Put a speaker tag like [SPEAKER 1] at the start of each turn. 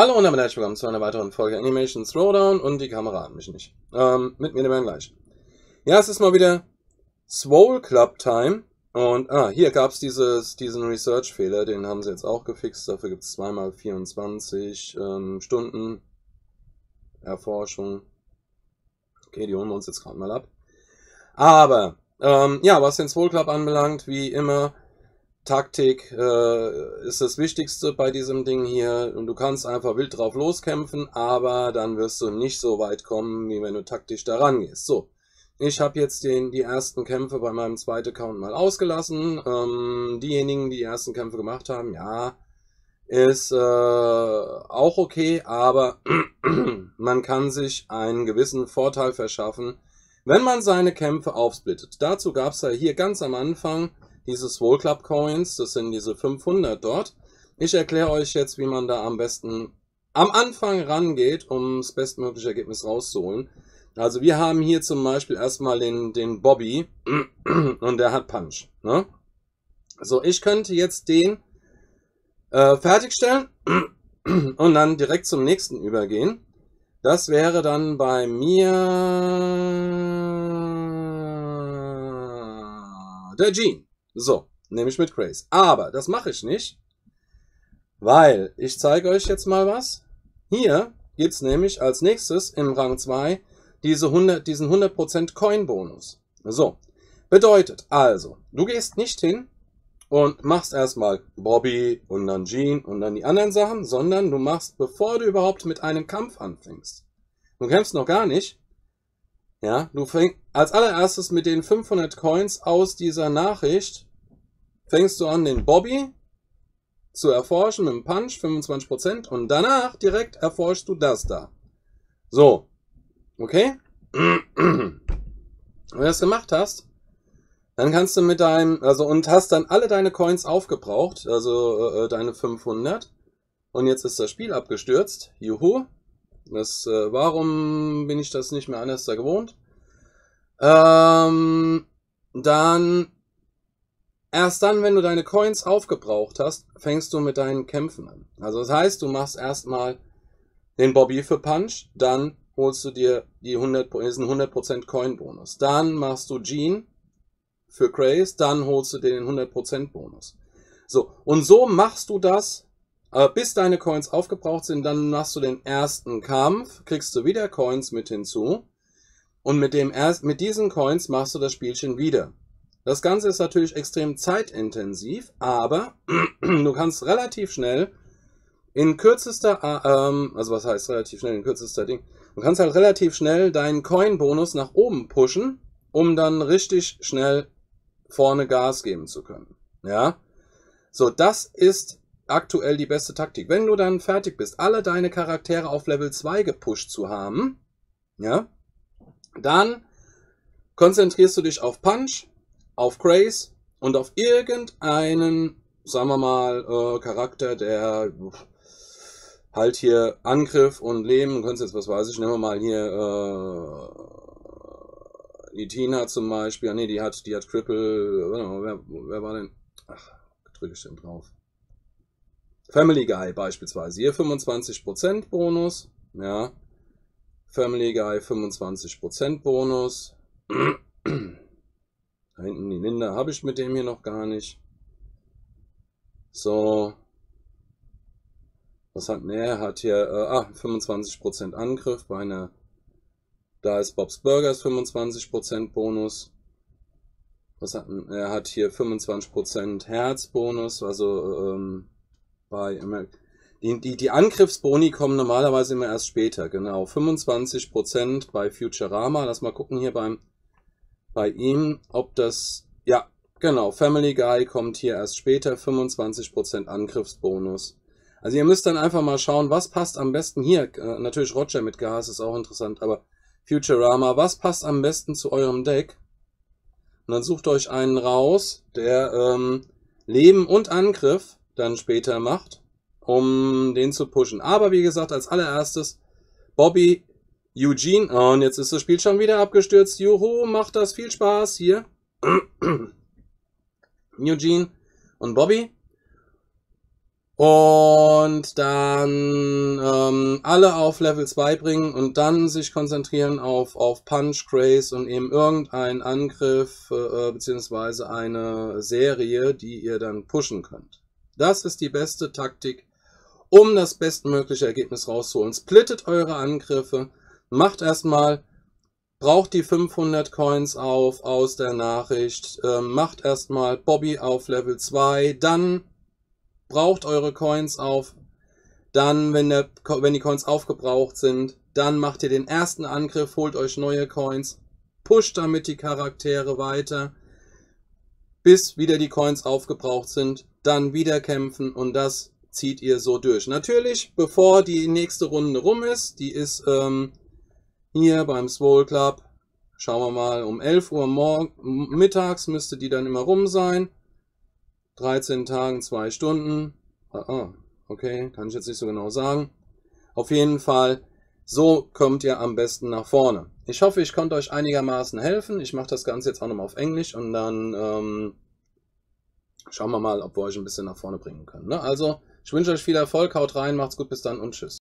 [SPEAKER 1] Hallo und herzlich willkommen zu einer weiteren Folge Animation Throwdown und die Kamera hat mich nicht. Ähm, mit mir werden gleich. Ja, es ist mal wieder Swole Club Time und ah, hier gab es diesen Research-Fehler, den haben sie jetzt auch gefixt. Dafür gibt es zweimal 24 ähm, Stunden Erforschung. Okay, die holen wir uns jetzt gerade mal ab. Aber, ähm, ja, was den Swole Club anbelangt, wie immer, Taktik äh, ist das Wichtigste bei diesem Ding hier. Und du kannst einfach wild drauf loskämpfen, aber dann wirst du nicht so weit kommen, wie wenn du taktisch da rangehst. So, ich habe jetzt den, die ersten Kämpfe bei meinem zweiten Account mal ausgelassen. Ähm, diejenigen, die die ersten Kämpfe gemacht haben, ja, ist äh, auch okay, aber man kann sich einen gewissen Vorteil verschaffen, wenn man seine Kämpfe aufsplittet. Dazu gab es ja hier ganz am Anfang diese Swole Club Coins, das sind diese 500 dort. Ich erkläre euch jetzt, wie man da am besten am Anfang rangeht, um das bestmögliche Ergebnis rauszuholen. Also wir haben hier zum Beispiel erstmal den, den Bobby und der hat Punch. Ne? So, ich könnte jetzt den äh, fertigstellen und dann direkt zum nächsten übergehen. Das wäre dann bei mir der Gene. So, nehme ich mit Grace. Aber das mache ich nicht, weil ich zeige euch jetzt mal was. Hier gibt es nämlich als nächstes im Rang 2 diese 100, diesen 100% Coin-Bonus. So, bedeutet also, du gehst nicht hin und machst erstmal Bobby und dann Jean und dann die anderen Sachen, sondern du machst, bevor du überhaupt mit einem Kampf anfängst. Du kämpfst noch gar nicht, ja, du fängst als allererstes mit den 500 Coins aus dieser Nachricht fängst du an, den Bobby zu erforschen mit dem Punch, 25%, und danach direkt erforschst du das da. So. Okay? Wenn du das gemacht hast, dann kannst du mit deinem, also und hast dann alle deine Coins aufgebraucht, also äh, äh deine 500. Und jetzt ist das Spiel abgestürzt. Juhu. Das, äh, warum bin ich das nicht mehr anders da gewohnt? Ähm, dann Erst dann, wenn du deine Coins aufgebraucht hast, fängst du mit deinen Kämpfen an. Also das heißt, du machst erstmal den Bobby für Punch, dann holst du dir die 100, diesen 100% Coin-Bonus. Dann machst du Gene für Craze, dann holst du dir den 100% Bonus. So, und so machst du das, äh, bis deine Coins aufgebraucht sind, dann machst du den ersten Kampf, kriegst du wieder Coins mit hinzu und mit, dem erst, mit diesen Coins machst du das Spielchen wieder. Das Ganze ist natürlich extrem zeitintensiv, aber du kannst relativ schnell in kürzester, äh, ähm, also was heißt relativ schnell in kürzester Ding, du kannst halt relativ schnell deinen Coin-Bonus nach oben pushen, um dann richtig schnell vorne Gas geben zu können. Ja, so das ist aktuell die beste Taktik. Wenn du dann fertig bist, alle deine Charaktere auf Level 2 gepusht zu haben, ja, dann konzentrierst du dich auf Punch, auf Grace und auf irgendeinen, sagen wir mal, äh, Charakter, der halt hier Angriff und Leben, du kannst jetzt, was weiß ich, nehmen wir mal hier äh, die Tina zum Beispiel, nee, die hat, die hat Cripple, wer, wer war denn, ach, drücke ich denn drauf? Family Guy beispielsweise, hier 25% Bonus, ja, Family Guy 25% Bonus, Da hinten die Linda habe ich mit dem hier noch gar nicht. So. Was hat er? Hat hier äh, ah, 25% Angriff bei einer. Da ist Bob's Burgers 25% Bonus. Was hat er? hat hier 25% Herzbonus, also ähm, bei die, die, die Angriffsboni kommen normalerweise immer erst später, genau. 25% bei Futurama. Lass mal gucken hier beim bei ihm, ob das, ja, genau, Family Guy kommt hier erst später, 25% Angriffsbonus. Also ihr müsst dann einfach mal schauen, was passt am besten hier. Äh, natürlich Roger mit Gas ist auch interessant, aber Futurama, was passt am besten zu eurem Deck? Und dann sucht euch einen raus, der ähm, Leben und Angriff dann später macht, um den zu pushen. Aber wie gesagt, als allererstes Bobby Eugene. Oh, und jetzt ist das Spiel schon wieder abgestürzt. Juhu, macht das viel Spaß hier. Eugene und Bobby. Und dann ähm, alle auf Level 2 bringen und dann sich konzentrieren auf, auf Punch, Grace und eben irgendeinen Angriff äh, beziehungsweise eine Serie, die ihr dann pushen könnt. Das ist die beste Taktik, um das bestmögliche Ergebnis rauszuholen. Splittet eure Angriffe, macht erstmal braucht die 500 Coins auf aus der Nachricht, äh, macht erstmal Bobby auf Level 2, dann braucht eure Coins auf, dann, wenn, der, wenn die Coins aufgebraucht sind, dann macht ihr den ersten Angriff, holt euch neue Coins, pusht damit die Charaktere weiter, bis wieder die Coins aufgebraucht sind, dann wieder kämpfen und das zieht ihr so durch. Natürlich, bevor die nächste Runde rum ist, die ist ähm, hier beim Swole Club, schauen wir mal, um 11 Uhr morgen, mittags müsste die dann immer rum sein. 13 Tagen, 2 Stunden. Ah, ah, okay, kann ich jetzt nicht so genau sagen. Auf jeden Fall, so kommt ihr am besten nach vorne. Ich hoffe, ich konnte euch einigermaßen helfen. Ich mache das Ganze jetzt auch nochmal auf Englisch und dann ähm, schauen wir mal, ob wir euch ein bisschen nach vorne bringen können. Ne? Also, ich wünsche euch viel Erfolg, haut rein, macht's gut, bis dann und tschüss.